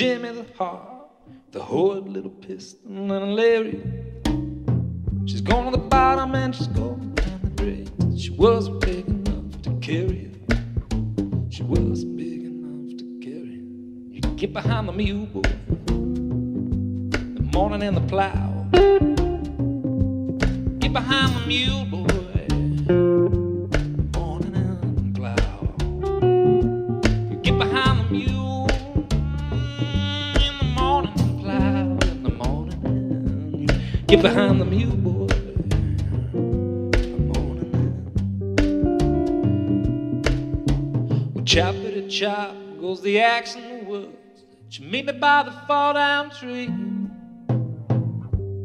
car, the heart, the hood little pistol and lariat. She's gone to the bottom and she's gone down the drain. She wasn't big enough to carry her. She wasn't big enough to carry her. You get behind the mule, boy. The morning in the plow. Get behind the mule, boy. Get behind the mule, boy. the morning. Well, choppity chop goes the axe in the woods. She meet me by the fall down tree.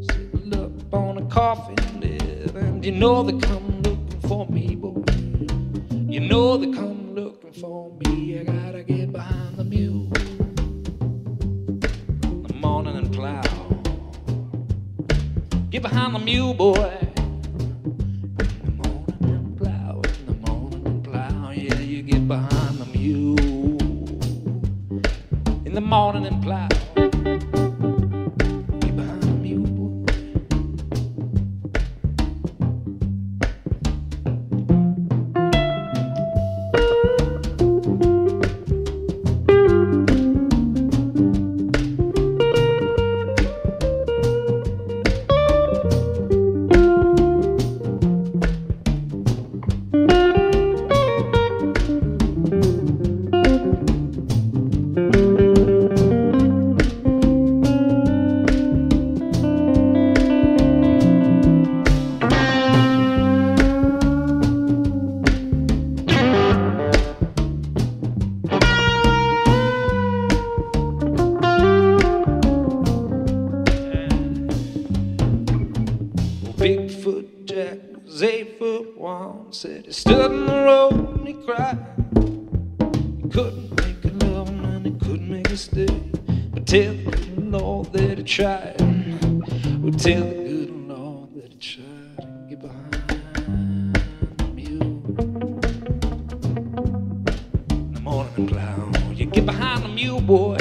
Sitting up on a coffin lid, and you know they come looking for me, boy. You know they come looking for me. I gotta get behind Get behind the mule, boy. Bigfoot Jack was eight foot one. Said he stood in the road and he cried. He couldn't make a loving and he couldn't make a stay. But tell the good Lord that he tried. Well, tell the good Lord that he tried. Get behind the mule. In the morning and plow. You get behind the mule, boy.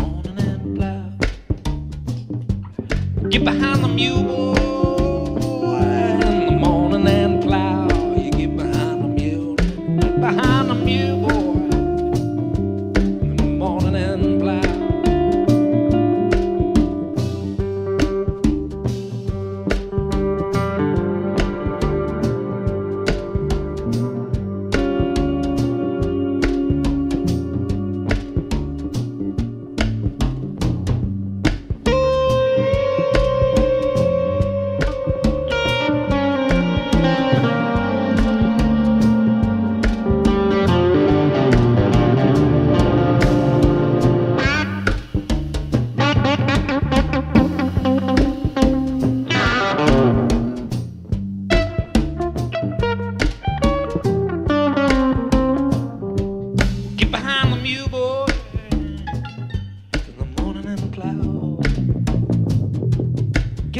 Morning and plow. Get behind the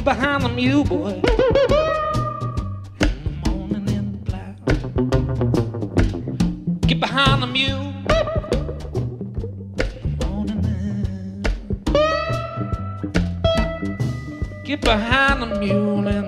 behind the mule, boy, in the morning and plow. Get behind the mule. in the Get behind the mule in the